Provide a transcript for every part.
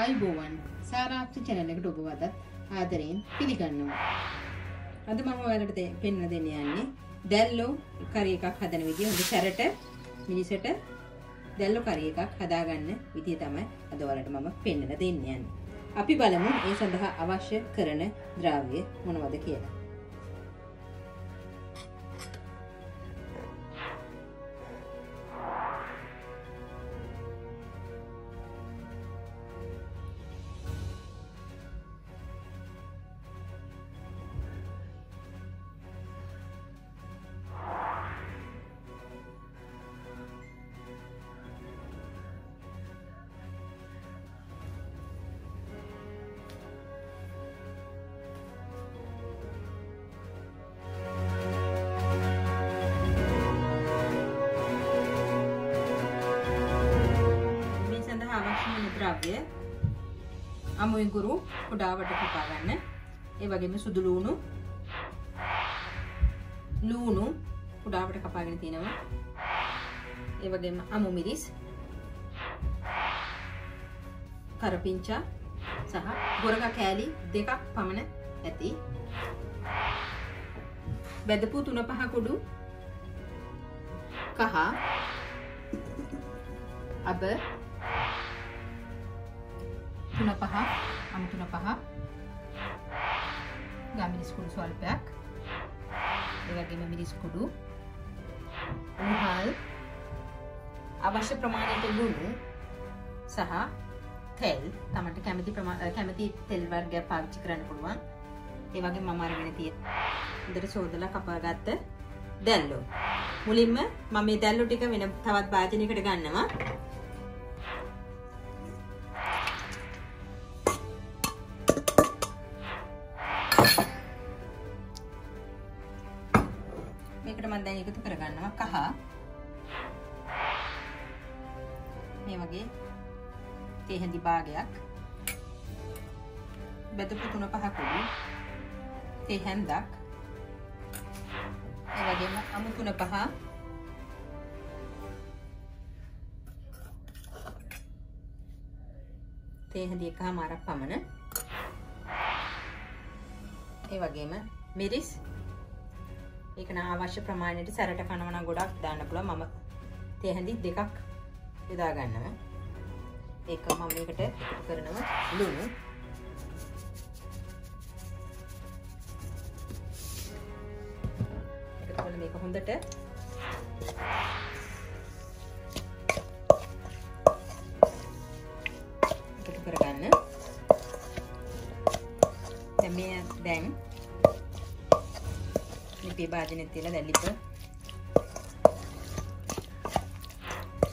අයිබෝවන් සාරාප්ති චැනල එකට ඔබ වදත් ආදරයෙන් පිළිගන්නවා. අද මම ඔයාලට පෙන්වන්න දෙන්න යන්නේ දැල්ලෝ කරි එකක් හදන විදිය. හොඳ සැරට මිනිසට දැල්ලෝ කරි එකක් හදාගන්න විදිය තමයි අද ඔයාලට මම පෙන්වන්න දෙන්න යන්නේ. අපි බලමු ඒ සඳහා අවශ්‍ය කරන ද්‍රව්‍ය මොනවද කියලා. අවශ්‍ය වන ද්‍රව්‍ය අමුයිගුරු කුඩාවට කපා ගන්න. ඒ වගේම සුදු ලූණු ලූණු කුඩාවට කපාගෙන තියෙනවා. ඒ වගේම අමු මිරිස් කරපිංචා සහ ගොරග කෑලි දෙකක් පමණ ඇති. බෙදපු තුන පහ කුඩු කහ අබ තුන පහ අමු තුන පහ ගමිරිස් කුඩු ස්වල්පයක්. ඒ වගේම මිරිස් කුඩු. උහල්. අවශ්‍ය ප්‍රමාණයට ලුණු සහ තෙල්. තමට කැමති කැමති තෙල් වර්ගයක් පාවිච්චි කරන්න පුළුවන්. ඒ වගේ මම අරගෙන තියෙන හොඳට සෝදලා කපාගත්ත දැල්ලෝ. මුලින්ම මම මේ දැල්ලෝ ටික වෙන තවත් භාජනයකට ගන්නවා. මේකට මම දැන් එකතු කරගන්නවා. කහ. මේ වගේ තේ හැඳි භාගයක්. බෙදපු තුන පහ කුඩු තේ හැන්දක් ඒ වගේම අමු තුන පහ. තේ හැඳි එකමාරක් පමණ. ඒ වගේම මිරිස් ඒක නා අවශ්‍ය ප්‍රමාණයට සැරට කනවා නම් ගොඩක් දාන්න පුළුවන්. මම තේ හැඳි දෙකක් යොදා ගන්නවා. ඒක මම මේකට එකතු කරනවා ලුණු. එකතු කරලා මේක හොඳට. එකතු කරගන්න. දැන් මේ දැන් ලිපේ භාජනෙත් තියලා දැන් ලිප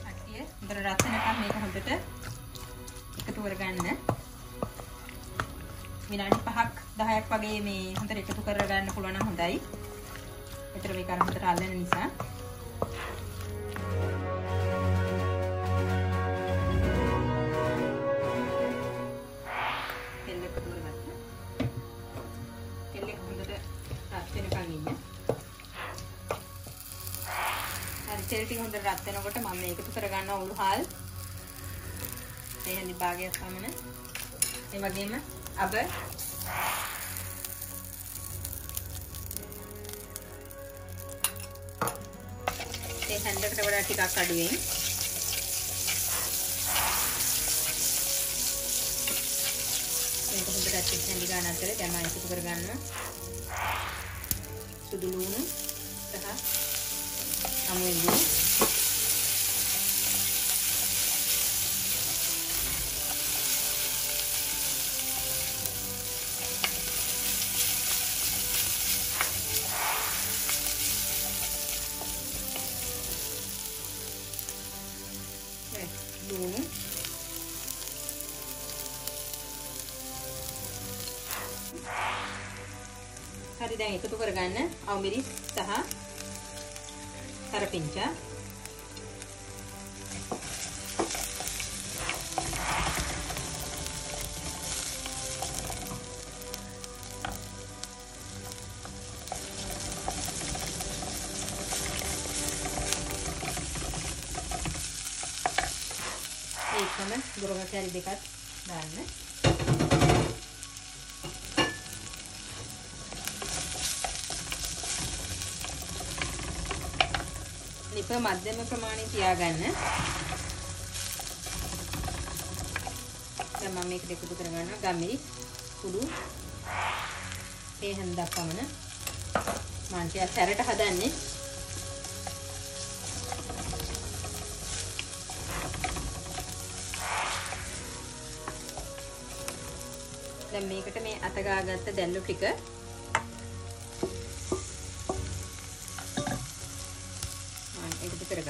අට්ටිය හොඳට රත් වෙනකම් මේක හොඳට එකතු කරගන්න. විනාඩි 5ක් 10ක් වගේ මේ හොඳට එකතු කරගන්න පුළුවන් නම් හොඳයි. ඒතර මේක අර හොඳට අල්ලන නිසා. තෙල් ටික හොඳට රත් වෙනකොට මම මේක එකතු කරගන්නවා උළුහල්. ඒ හැඳි භාගයක් පමණ. ඒ වගේම අබ ඒ හැන්දකට වඩා ටිකක් අඩුවෙන් මේක හොඳට ඇටි හැඳි ගන්න අතර දැන් මම එකතු කරගන්න සුදු ලුණු සහ අමු එළු ලුණු හරි දැන් එකතු කරගන්න අවමිරිස් සහ කරපිංචා එක්කම ගොරග කැලි දෙකත් දාන්න. මධ්‍යම ප්‍රමාණය තියාගන්න. දැන් මම මේකට එකතු කරගන්නවා. ගම්මිරි කුඩු ඒ හන්දක් පමණ. මම ටිකක් සැරට හදන්නේ. දැන් මේකට මේ අතගාගත්ත දැල්ලු ටික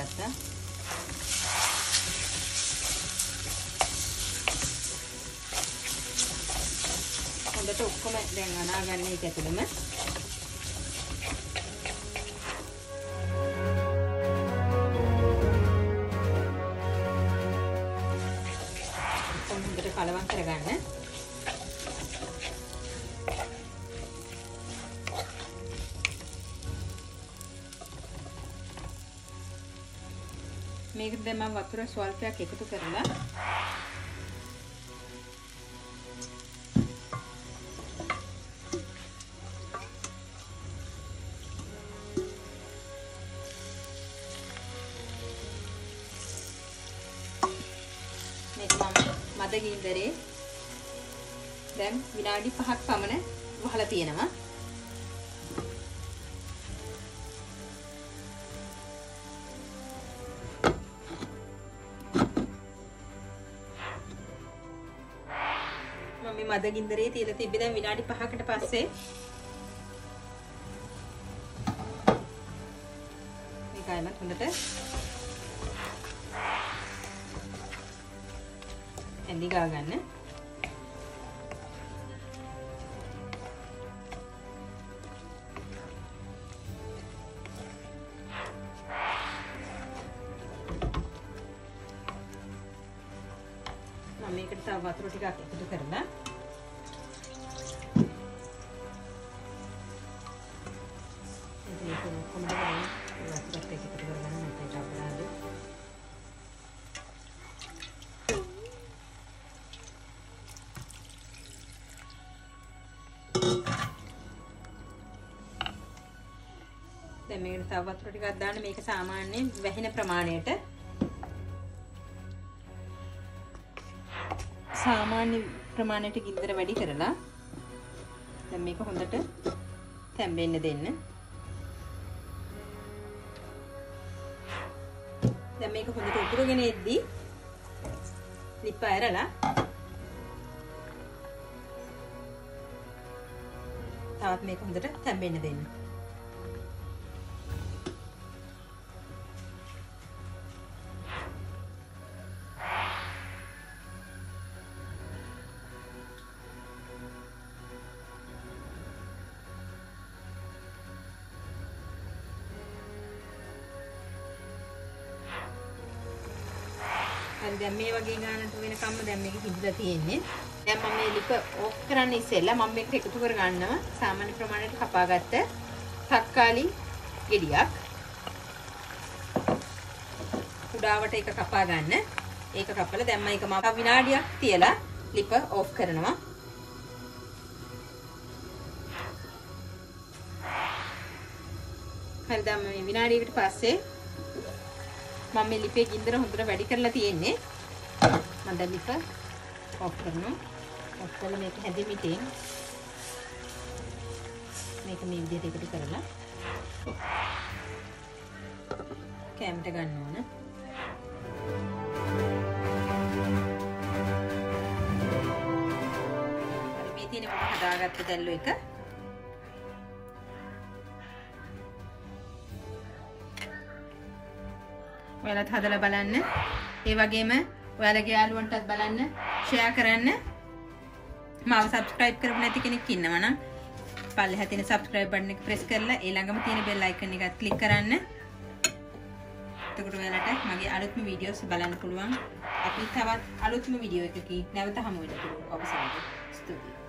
කරගත්තා හොඳට ඔක්කොම දැන් අනාගන්න එක ඇතුළෙම. ඔක්කොම හොඳට කලවම් කරගන්න. මේකට දැන් මම වතුර ස්වල්පයක් එකතු කරලා මේක මම මද ගින්දරේ දැන් විනාඩි 5ක් පමණ වහලා තියෙනවා. මම මේ මද ගින්දරේ තියලා තිබ්බේ දැන් විනාඩි 5කට පස්සේ මේක අයමත් හොඳට ඇඳි ගා ගන්න. මම මේකට තව වතුර ටිකක් එකතු කරලා දැන් මේකට තව වතුර ටිකක් දාන්න මේක සාමාන්‍යයෙන් වැහෙන ප්‍රමාණයට සාමාන්‍ය ප්‍රමාණයට ගින්දර වැඩි කරලා දැන් මේක හොඳට තැම්බෙන්න දෙන්න. දැන් මේක හොඳට උතුරගෙන එද්දි ලිප ඇරලා තවත් මේක හොඳට තැම්බෙන්න දෙන්න. හරි දැන් මේ වගේ ගානට වෙනකම්ම දැන් මේක හිඳලා තියෙන්නේ. දැන් මම මේ ලිප ඕෆ් කරන්න ඉස්සෙල්ලා මම මේක එකතු කර ගන්නවා සාමාන්‍ය ප්‍රමාණයට කපාගත්ත තක්කාලි ගෙඩියක්. කුඩාවට එක කපා ගන්න. ඒක කපලා දැන් මම ඒක මම විනාඩියක් තියලා ලිප ඕෆ් කරනවා. හරි දැන් මේ විනාඩියකට පස්සේ මම මේ ලිපේ ගින්දර හොඳට වැඩි කරලා තියෙන්නේ. මම දැන් ලිප ඔෆ් කරනවා. ඔෆ් කරලා මේක හැදෙමිටින් මේක මේ විදිහට එකතු කරලා කැමට ගන්න ඕන. හරි මේ තියෙන කොට හදාගත්ත දැල්ලෝ එක ඔයාලත් හදලා බලන්න. ඒ වගේම ඔයාලගේ යාළුවන්ටත් බලන්න, ෂෙයා කරන්න. මාව subscribe කරපු නැති කෙනෙක් ඉන්නවා නම් පල්ලෙහා තියෙන subscribe button එක press කරලා ඒ ළඟම තියෙන bell icon එකත් click කරන්න. එතකොට ඔයාලට මගේ අලුත්ම වීඩියෝස් බලන්න පුළුවන්. අපි තවත් අලුත්ම වීඩියෝ එකකින් නැවත හමු වෙන්න පුළුවන්. ඔබ සමග ස්තුතියි.